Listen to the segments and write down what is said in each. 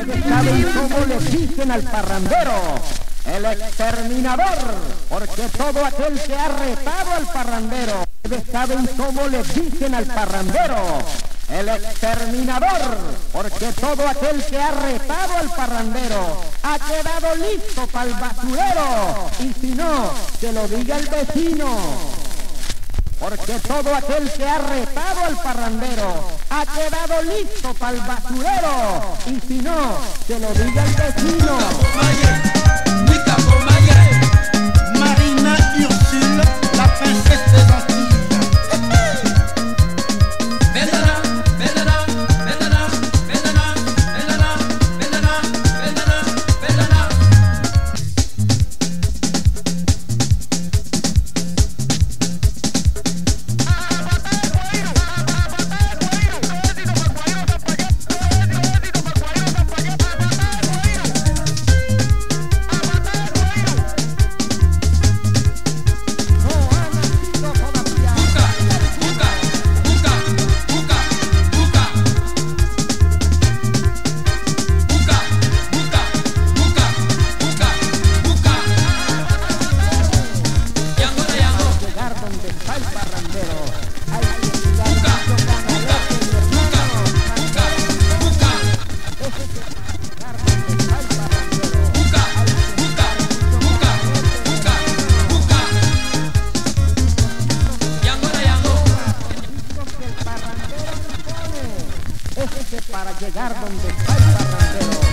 Saben cómo le dicen al parrandero. El exterminador, porque todo aquel que ha retado al parrandero, saben cómo le dicen al parrandero. El exterminador, porque todo aquel que ha retado al parrandero ha quedado listo para el basurero. Y si no, que lo diga el vecino. Porque todo aquel que ha retado al parrandero ha quedado listo para el basurero. Y si no, que lo diga el vecino. Llegar donde está el parrandero.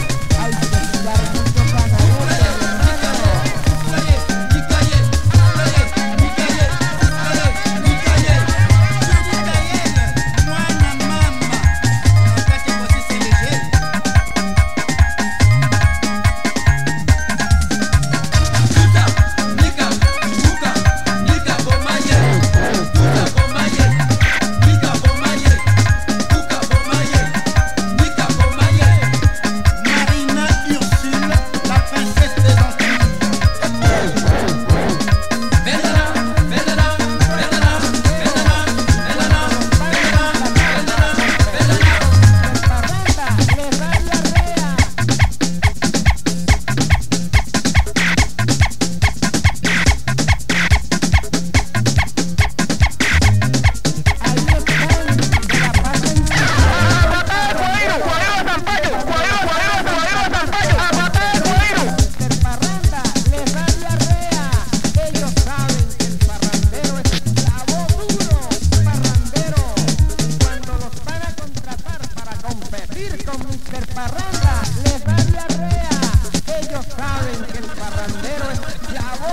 Competir con Mr. Parranda, les da diarrea. Ellos saben que el parrandero es chavo